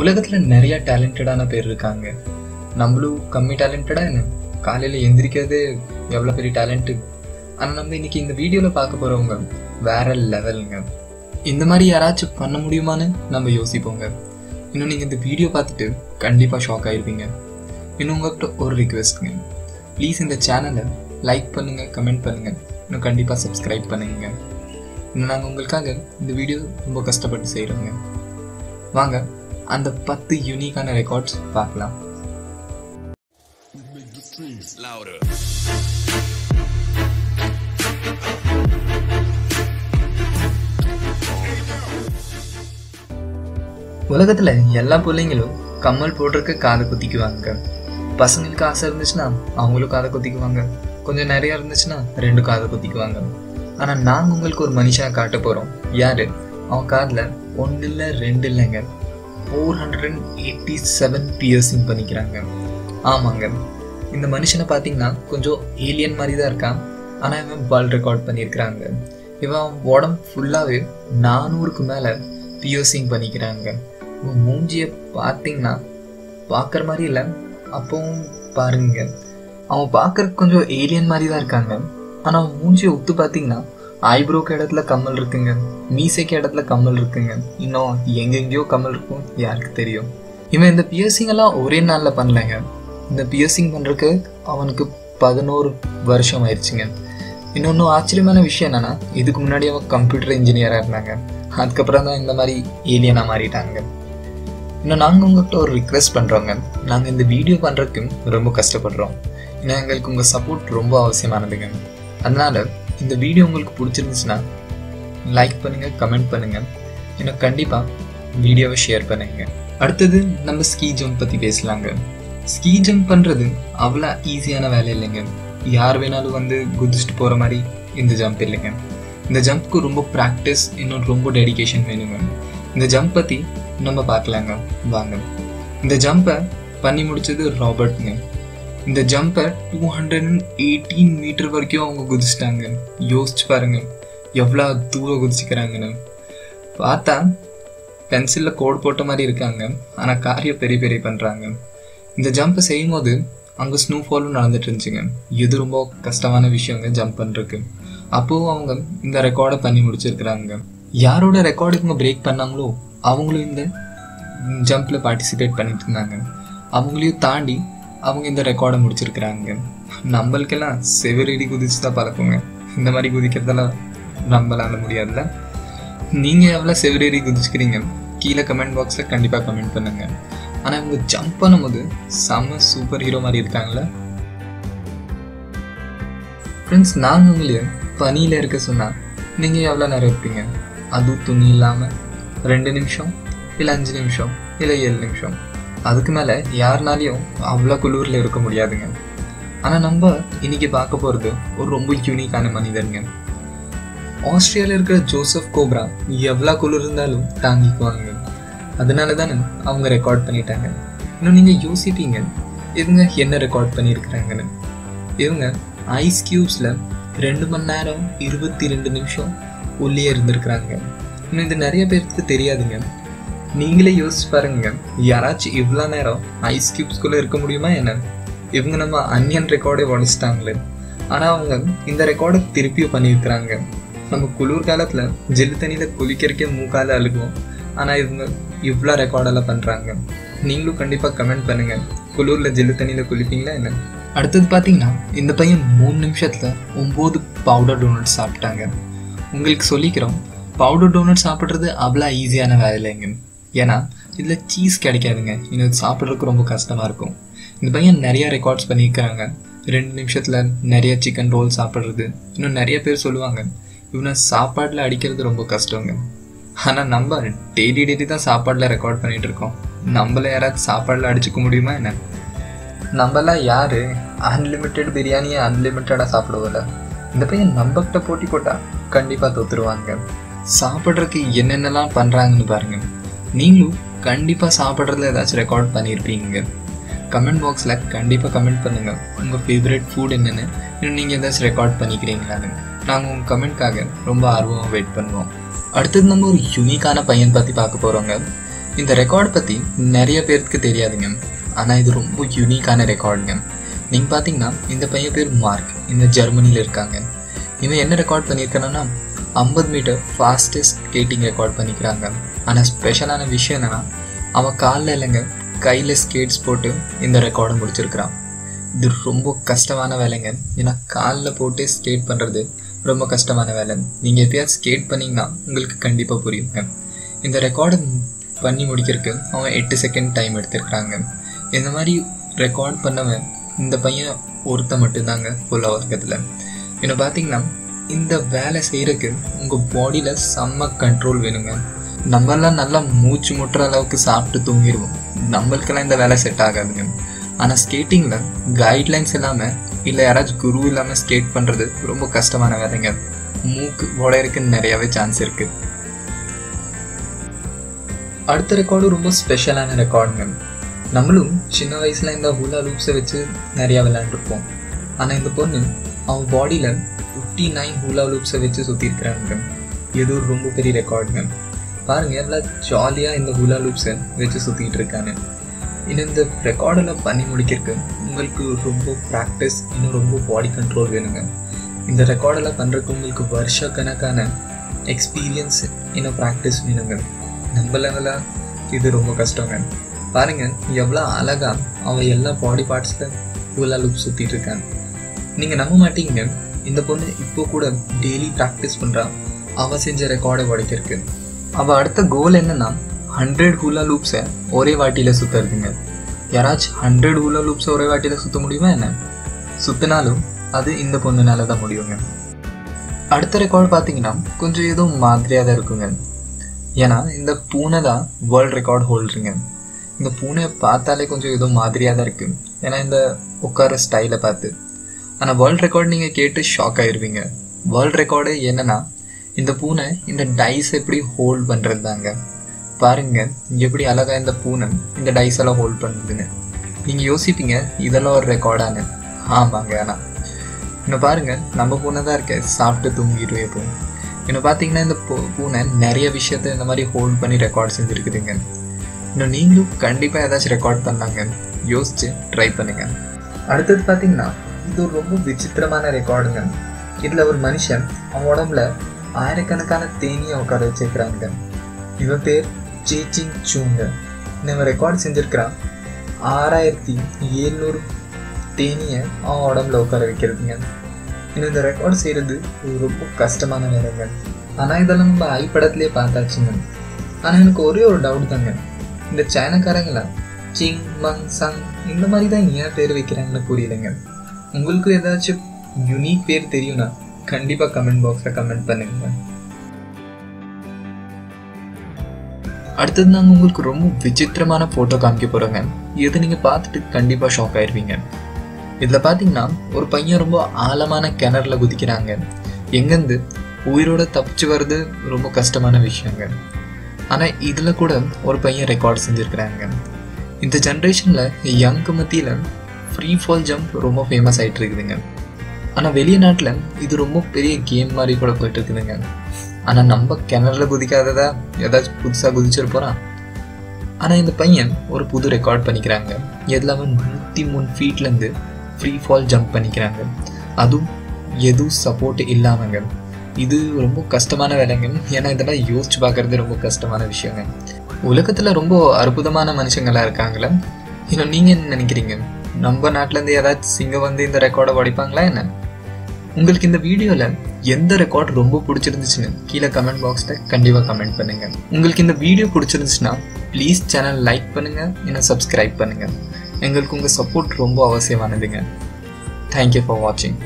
உலகத்தில் நிறைய டேலண்டடான பேர் இருக்காங்க. நம்மளும் கம்மி டேலண்டடா என்ன? காலையில் எந்திரிக்கிறதே எவ்வளோ பெரிய டேலண்ட்டு ஆனால் நம்ம இன்னைக்கு இந்த வீடியோவில் பார்க்க போகிறவங்க வேற லெவலுங்க இந்த மாதிரி யாராச்சும் பண்ண முடியுமான்னு நம்ம யோசிப்போங்க. இன்னும் நீங்கள் இந்த வீடியோ பார்த்துட்டு கண்டிப்பாக ஷாக் ஆயிருப்பீங்க. இன்னும் உங்கள்கிட்ட ஒரு ரிக்வெஸ்ட்டுங்க ப்ளீஸ் இந்த சேனலை லைக் பண்ணுங்கள் கமெண்ட் பண்ணுங்கள் இன்னும் கண்டிப்பாக சப்ஸ்கிரைப் பண்ணுங்க. இன்னும் நாங்கள் உங்களுக்காக இந்த வீடியோ ரொம்ப கஷ்டப்பட்டு செய்கிறோங்க வாங்க அந்த பத்து யூனிக்கான ரெக்கார்ட்ஸ் பார்க்கலாம். Louder. உலகத்தில் எல்லா பிள்ளைங்களும் கம்மல் போடுறதுக்கு காதை குத்திக்குவாங்க. பசங்களுக்கு ஆசை இருந்துச்சுன்னா அவங்களும் காதை குத்திக்குவாங்க. கொஞ்சம் நிறையா இருந்துச்சுன்னா ரெண்டு காதை குத்திக்குவாங்க. ஆனால் நாங்கள் உங்களுக்கு ஒரு மனுஷனை காட்ட போகிறோம் யாரு? அவன் காதில் ஒன்று இல்லை ரெண்டு இல்லைங்க four hundred and eighty seven piercing பண்ணிக்கிறாங்க. ஆமாங்க. இந்த மனுஷனை பார்த்தீங்கன்னா கொஞ்சம் ஏலியன் மாதிரி தான் இருக்கான். ஆனால் இவன் வேர்ல்ட் ரெக்கார்ட் பண்ணியிருக்கிறாங்க. இவன் உடம்பு ஃபுல்லாகவே நானூறுக்கு மேலே பியர்சிங் பண்ணிக்கிறாங்க. இவன் மூஞ்சியை பார்த்தீங்கன்னா பார்க்குற மாதிரி இல்லை. அப்பவும் பாருங்க. அவன் பார்க்குறக்கு கொஞ்சம் ஏலியன் மாதிரி தான் இருக்காங்க. ஆனால் அவன் மூஞ்சியை ஒத்து பார்த்தீங்கன்னா ஐப்ரோக்கு இடத்துல கம்மல் இருக்குங்க. மீசைக்கு இடத்துல கம்மல் இருக்குங்க. இன்னும் எங்கெங்கேயோ கம்மல் இருக்கும் யாருக்கு தெரியும். இவன் இந்த பியர்சிங் எல்லாம் ஒரே நாளில் பண்ணலைங்க. இந்த பியர்சிங் பண்ணுறதுக்கு அவனுக்கு பதினோரு வருஷம் ஆயிடுச்சுங்க. இன்னொன்று ஆச்சரியமான விஷயம் என்னென்னா இதுக்கு முன்னாடி அவன் கம்ப்யூட்டர் இன்ஜினியராக இருந்தாங்க. அதுக்கப்புறம் தான் இந்த மாதிரி ஏலியனாக மாறிட்டாங்க. இன்னும் நாங்கள் உங்கள்கிட்ட ஒரு ரிக்வெஸ்ட் பண்ணுறோங்க நாங்கள் இந்த வீடியோ பண்ணுறதுக்கு ரொம்ப கஷ்டப்படுறோம். ஏன்னா எங்களுக்கு உங்கள் சப்போர்ட் ரொம்ப அவசியமானதுங்க. அதனால் இந்த வீடியோ உங்களுக்கு பிடிச்சிருந்துச்சுன்னா லைக் பண்ணுங்கள் கமெண்ட் பண்ணுங்கள் எனக்கு கண்டிப்பாக வீடியோவை ஷேர் பண்ணுங்கள் அடுத்தது நம்ம ஸ்கீ ஜம்ப் பற்றி பேசலாங்க. ஸ்கீ ஜம்ப் பண்ணுறது அவ்வளோ ஈஸியான வேலை இல்லைங்க. யார் வேணாலும் வந்து குதிச்சுட்டு போகிற மாதிரி இந்த ஜம்ப் இல்லைங்க. இந்த ஜம்ப்க்கு ரொம்ப ப்ராக்டிஸ் இன்னும் ரொம்ப டெடிகேஷன் வேணுங்க. இந்த ஜம்ப் பற்றி நம்ம பார்க்கலாங்க. வாங்க. இந்த ஜம்பை பண்ணி முடிச்சது ராபர்ட்ங்க இந்த Jambai two hundred and eighteen metre வரைக்கும் அவங்க குதிச்சிட்டாங்க. யோசிச்சு பாருங்க எவ்வளோ தூரம் குதிச்சிக்கிறாங்கன்னு பார்த்தா பென்சிலில் கோடு போட்ட மாதிரி இருக்காங்க. ஆனால் காரியம் பெரிய பெரிய பண்ணுறாங்க இந்த ஜம்பை செய்யும் போது அங்கே ஸ்னோஃபாலும் நடந்துட்டு இருந்துச்சுங்க. இது ரொம்ப கஷ்டமான விஷயங்க ஜம்ப் பண்ணுறதுக்கு அப்போவும் அவங்க இந்த ரெக்கார்டை பண்ணி முடிச்சிருக்கிறாங்க. யாரோட ரெக்கார்டு இவங்க பிரேக் பண்ணாங்களோ அவங்களும் இந்த ஜம்பில் பார்ட்டிசிபேட் பண்ணிட்டு இருந்தாங்க. அவங்களையும் தாண்டி அவங்க இந்த ரெக்கார்டை முடிச்சிருக்கிறாங்க. நம்மளுக்கெல்லாம் செவரடி குதிச்சு தான் பழக்கங்க. இந்த மாதிரி குதிக்கிறதெல்லாம் நம்மளால முடியாதுல்ல. நீங்கள் எவ்வளோ செவரேறி குதிச்சுக்கிறீங்க? கீழே கமெண்ட் பாக்ஸில் கண்டிப்பாக கமெண்ட் பண்ணுங்க. ஆனால் இவங்க ஜம்ப் பண்ணும்போது செம்ம சூப்பர் ஹீரோ மாதிரி இருக்காங்களே ஃப்ரெண்ட்ஸ் நாங்கள் உங்களையும் பனியில் இருக்க சொன்னால் நீங்கள் எவ்வளோ நேரம் இருப்பீங்க? அதுவும் துணி இல்லாமல் ரெண்டு நிமிஷம்? இல்லை அஞ்சு நிமிஷம்? இல்லை ஏழு நிமிஷம்? அதுக்கு மேலே யாருனாலையும் அவ்வளோ குளிரில் இருக்க முடியாதுங்க. ஆனால் நம்ம இன்னைக்கு பார்க்க போகிறது ஒரு ரொம்ப யூனிக்கான மனிதருங்க ஆஸ்திரேலியாவில் இருக்கிற ஜோசப் கோப்ரா எவ்வளோ குளிர் இருந்தாலும் தாங்கிக்குவாங்க. அதனால தானே அவங்க ரெக்கார்ட் பண்ணிட்டாங்க. இன்னும் நீங்கள் யோசிப்பீங்க இவங்க என்ன ரெக்கார்ட் பண்ணியிருக்கிறாங்கன்னு. இவங்க ஐஸ் கியூப்ஸில் ரெண்டு மணி நேரம் இருபத்தி ரெண்டு நிமிஷம் உள்ளே இருந்திருக்கிறாங்க. இன்னும் இது நிறைய பேருக்கு தெரியாதுங்க. நீங்களே யோசிச்சு பாருங்க. யாராச்சும் இவ்வளோ நேரம் ஐஸ் கியூப்ஸ்குள்ளே இருக்க முடியுமா என்ன? இவங்க நம்ம அன்யன் ரெக்கார்டே உடச்சிட்டாங்களே. ஆனால் அவங்க இந்த ரெக்கார்டை திருப்பியும் பண்ணியிருக்கிறாங்க. நம்ம குளிர் காலத்தில் ஜில்லு தண்ணியில் குளிக்கிறக்கே மூக்கால அழுகுவோம் ஆனால் இவங்க இவ்வளோ ரெக்கார்டெல்லாம் பண்ணுறாங்க நீங்களும் கண்டிப்பாக கமெண்ட் பண்ணுங்கள் குளூரில் ஜில்லு தண்ணியில் குளிப்பீங்களா என்ன? அடுத்தது பார்த்தீங்கன்னா இந்த பையன் மூணு நிமிஷத்தில் ஒம்பது பவுடர் டோனட் சாப்பிட்டாங்க. உங்களுக்கு சொல்லிக்கிறோம் பவுடர் டோனட் சாப்பிட்றது அவ்வளோ ஈஸியான வேலை இல்லைங்க. ஏன்னா இதில் சீஸ் கிடைக்காதுங்க. இன்னும் சாப்பிட்றதுக்கு ரொம்ப கஷ்டமாக இருக்கும். இந்த பையன் நிறையா ரெக்கார்ட்ஸ் பண்ணியிருக்கிறாங்க. ரெண்டு நிமிஷத்தில் நிறைய சிக்கன் ரோல் சாப்பிட்றது. இன்னும் நிறைய பேர் சொல்லுவாங்க இவனை சாப்பாட்டில் அடிக்கிறது ரொம்ப கஷ்டங்க. ஆனால் நம்ம டெய்லி டெய்லி தான் சாப்பாடில் ரெக்கார்ட் பண்ணிகிட்டு இருக்கோம். நம்மள யாராச்சும் சாப்பாடில் அடிச்சுக்க முடியுமா என்ன? நம்மலாம் யார்? அன்லிமிட்டெட் பிரியாணியை அன்லிமிட்டடாக சாப்பிடுவோம்ல. இந்த பையன் நம்மக்கிட்ட போட்டி போட்டால் கண்டிப்பாக தோத்துருவாங்க. சாப்பிட்றதுக்கு என்னென்னலாம் பண்ணுறாங்கன்னு பாருங்கள் நீங்களும் கண்டிப்பாக சாப்பிட்றதுல ஏதாச்சும் ரெக்கார்ட் பண்ணியிருப்பீங்க கமெண்ட் பாக்ஸில் கண்டிப்பாக கமெண்ட் பண்ணுங்கள் உங்கள் ஃபேவரட் ஃபுட் என்னென்னு இன்னும் நீங்கள் ஏதாச்சும் ரெக்கார்ட் பண்ணிக்கிறீங்களான்னு நாங்கள் உங்கள் கமெண்ட்காக ரொம்ப ஆர்வமாக வெயிட் பண்ணுவோம். அடுத்தது நம்ம ஒரு யூனிக்கான பையன் பற்றி பார்க்க போகிறோங்க இந்த ரெக்கார்ட் பற்றி நிறைய பேருக்கு தெரியாதுங்க. ஆனால் இது ரொம்ப யூனிக்கான ரெக்கார்டுங்க நீங்கள் பார்த்தீங்கன்னா இந்த பையன் பேர் மார்க். இந்த ஜெர்மனியில் இருக்காங்க. இவன் என்ன ரெக்கார்ட் பண்ணியிருக்கானா ஐம்பது மீட்டர் ஃபாஸ்டஸ்ட் ஸ்கேட்டிங் ரெக்கார்ட் பண்ணிக்கிறாங்க. ஆனால் ஸ்பெஷலான விஷயம் என்னென்னா அவன் காலில் இல்லைங்க கையில் ஸ்கேட்ஸ் போட்டு இந்த ரெக்கார்டை முடிச்சிருக்கிறான். இது ரொம்ப கஷ்டமான வேலைங்க. ஏன்னா காலில் போட்டு ஸ்கேட் பண்ணுறது ரொம்ப கஷ்டமான வேலை. நீங்கள் எப்பயாவது ஸ்கேட் பண்ணிங்கன்னா உங்களுக்கு கண்டிப்பாக புரியுங்க. இந்த ரெக்கார்டை பண்ணி முடிக்கிறதுக்கு அவன் எட்டு செகண்ட் டைம் எடுத்திருக்கிறாங்க. இந்த மாதிரி ரெக்கார்ட் பண்ணவன் இந்த பையன் ஒருத்த மட்டும்தாங்க ஃபுல்லாக உலகத்தில் இன்னும் பார்த்தீங்கன்னா இந்த வேலை செய்கிறதுக்கு உங்கள் பாடியில் செம்ம கண்ட்ரோல் வேணுங்க. நம்மளாம் நல்லா மூச்சு முட்டுற அளவுக்கு சாப்பிட்டு தூங்கிடுவோம். நம்மளுக்கெல்லாம் இந்த வேலை செட் ஆகாதுங்க. ஆனால் ஸ்கேட்டிங்கில் கைட்லைன்ஸ் இல்லாமல் இல்லை யாராச்சும் குரு இல்லாமல் ஸ்கேட் பண்ணுறது ரொம்ப கஷ்டமான வேலைங்க. மூக்கு உடையறதுக்கு நிறையாவே சான்ஸ் இருக்குது அடுத்த ரெக்கார்டு ரொம்ப ஸ்பெஷலான ரெக்கார்டுங்க நம்மளும் சின்ன வயசில் இந்த ஹூலா லூப்ஸை வச்சு நிறையா விளையாண்டுருப்போம். ஆனால் இந்த பொண்ணு அவன் பாடியில் ஃபிஃப்டி நைன் ஹூலா லூப்ஸை வச்சு சுற்றிருக்கிறாங்க இது ஒரு ரொம்ப பெரிய ரெக்கார்டுங்க பாருங்க எல்லாம் ஜாலியாக இந்த ஹூலா லூப்ஸை வச்சு சுற்றிட்டு இருக்காங்க இன்னும் இந்த ரெக்கார்டெல்லாம் பண்ணி முடிக்கிறதுக்கு உங்களுக்கு ரொம்ப ப்ராக்டிஸ் இன்னும் ரொம்ப பாடி கண்ட்ரோல் வேணுங்க. இந்த ரெக்கார்டெல்லாம் பண்ணுறதுக்கு உங்களுக்கு வருஷ கணக்கான எக்ஸ்பீரியன்ஸ் இன்னும் ப்ராக்டிஸ் வேணுங்க. நம்ம லெவலாக இது ரொம்ப கஷ்டங்க பாருங்க எவ்வளோ அழகா அவன் எல்லா பாடி பார்ட்ஸில் ஹூலா லூப் சுற்றிட்டு இருக்கான். நீங்கள் நம்ப மாட்டீங்க இந்த பொண்ணு இப்போ கூட டெய்லி ப்ராக்டிஸ் பண்ணுறான் அவள் செஞ்ச ரெக்கார்டை உடைக்கிறதுக்கு அவள் அடுத்த கோல் என்னன்னா ஹண்ட்ரட் ஹூலா லூப்ஸை ஒரே வாட்டியில் சுற்றுறதுங்க யாராச்சும் ஹண்ட்ரட் ஹூலா லூப்ஸை ஒரே வாட்டியில் சுற்ற முடியுமா என்ன? சுற்றினாலும் அது இந்த பொண்ணுனால தான் முடியுங்க. அடுத்த ரெக்கார்டு பார்த்தீங்கன்னா கொஞ்சம் ஏதோ மாதிரியாக தான் இருக்குங்க. ஏன்னா இந்த பூனை தான் வேர்ல்ட் ரெக்கார்ட் ஹோல்டருங்க இந்த பூனையை பார்த்தாலே கொஞ்சம் ஏதோ மாதிரியாக தான் இருக்குது ஏன்னா இந்த உட்கார ஸ்டைலை பார்த்து. ஆனால் வேர்ல்ட் ரெக்கார்ட் நீங்கள் கேட்டு ஷாக் ஆயிடுவீங்க வேர்ல்ட் ரெக்கார்டு என்னன்னா இந்த பூனை இந்த டைஸ் எப்படி ஹோல்ட் பண்ணுறது தாங்க பாருங்க எப்படி அழகா இந்த பூனை இந்த டைஸ் எல்லாம் ஹோல்ட் பண்ணுதுன்னு. நீங்கள் யோசிப்பீங்க இதெல்லாம் ஒரு ரெக்கார்டானு ஆமாங்க ஆனால் இன்னும் பாருங்க நம்ம பூனை தான் இருக்க சாப்பிட்டு தூங்கிடுவே எப்போ இன்னும் பார்த்தீங்கன்னா இந்த பூ பூனை நிறைய விஷயத்த இந்த மாதிரி ஹோல்ட் பண்ணி ரெக்கார்ட் செஞ்சுருக்குதுங்க. இன்னும் நீங்களும் கண்டிப்பாக ஏதாச்சும் ரெக்கார்ட் பண்ணாங்க யோசிச்சு ட்ரை பண்ணுங்க. அடுத்தது பார்த்தீங்கன்னா இது ஒரு ரொம்ப விசித்திரமான ரெக்கார்டுங்க இதில் ஒரு மனுஷன் அவன் உடம்புல ஆயிரக்கணக்கான தேனியை உட்கார வச்சிருக்கிறாங்க. இவன் பேர் ஜேச்சிங் சூங்க. இவன் ரெக்கார்டு செஞ்சுருக்கிறான். ஆறாயிரத்தி எழுநூறு தேனியை அவன் உடம்புல உட்கார வைக்கிறதுங்க. இன்னும் இந்த ரெக்கார்ட் செய்கிறது ரொம்ப கஷ்டமான வேலைங்க. ஆனால் இதெல்லாம் நம்ம ஐ படத்துலேயே பார்த்தாச்சுங்க. ஆனால் எனக்கு ஒரே ஒரு டவுட் தாங்க. இந்த சைனக்காரங்களா சிங் மங் சங் இந்த மாதிரி தான் ஏன் பேர் வைக்கிறாங்கன்னு புரியலைங்க. உங்களுக்கு ஏதாச்சும் யுனிக் பேர் தெரியும்னா கண்டிப்பாக கமெண்ட் பாக்ஸில் கமெண்ட் பண்ணுங்க. அடுத்தது நாங்கள் உங்களுக்கு ரொம்ப விசித்திரமான ஃபோட்டோ காமிக்க போகிறோங்க இதை நீங்கள் பார்த்துட்டு கண்டிப்பாக ஷாக் ஆயிடுவீங்க இதில் பார்த்தீங்கன்னா ஒரு பையன் ரொம்ப ஆழமான கிணறுல குதிக்கிறாங்க. எங்கேருந்து? உயிரோட தப்பிச்சு வர்றது ரொம்ப கஷ்டமான விஷயங்க. ஆனால் இதில் கூட ஒரு பையன் ரெக்கார்ட் செஞ்சுருக்கிறாங்க. இந்த ஜென்ரேஷனில் யங்க்கு மத்தியில் ஃப்ரீ ஃபால் ஜம்ப் ரொம்ப ஃபேமஸ் ஆகிட்டு இருக்குதுங்க ஆனால் வெளிநாட்டில் இது ரொம்ப பெரிய கேம் மாதிரி கூட போயிட்டு இருக்குதுங்க ஆனால் நம்ம கிணறுல குதிக்காததா? ஏதாச்சும் புதுசாக குதிச்சிருப்போறான் ஆனால் இந்த பையன் ஒரு புது ரெக்கார்ட் பண்ணிக்கிறாங்க. எல்லாமே நூற்றி மூணு ஃபீட்லேருந்து ஃப்ரீ ஃபால் ஜம்ப் பண்ணிக்கிறாங்க. அதுவும் எதுவும் சப்போர்ட் இல்லாமங்க. இது ரொம்ப கஷ்டமான வேலைங்க. ஏன்னா இதெல்லாம் யோசிச்சு பார்க்கறது ரொம்ப கஷ்டமான விஷயங்க. உலகத்தில் ரொம்ப அற்புதமான மனுஷங்களாக இருக்காங்களே? இன்னும் நீங்கள் என்ன நினைக்கிறீங்க? நம்ம நாட்டிலேருந்து ஏதாச்சும் சிங்கம் வந்து இந்த ரெக்கார்டை படிப்பாங்களா என்ன? உங்களுக்கு இந்த வீடியோவில் எந்த ரெக்கார்ட் ரொம்ப பிடிச்சிருந்துச்சுன்னு கீழே கமெண்ட் பாக்ஸில் கண்டிப்பாக கமெண்ட் பண்ணுங்கள் உங்களுக்கு இந்த வீடியோ பிடிச்சிருந்துச்சுன்னா ப்ளீஸ் சேனல் லைக் பண்ணுங்கள் இன்னும் சப்ஸ்கிரைப் பண்ணுங்கள் எங்களுக்கு உங்கள் சப்போர்ட் ரொம்ப அவசியமானதுங்க. தேங்க்யூ ஃபார் வாட்சிங்